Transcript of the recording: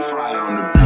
Fly on the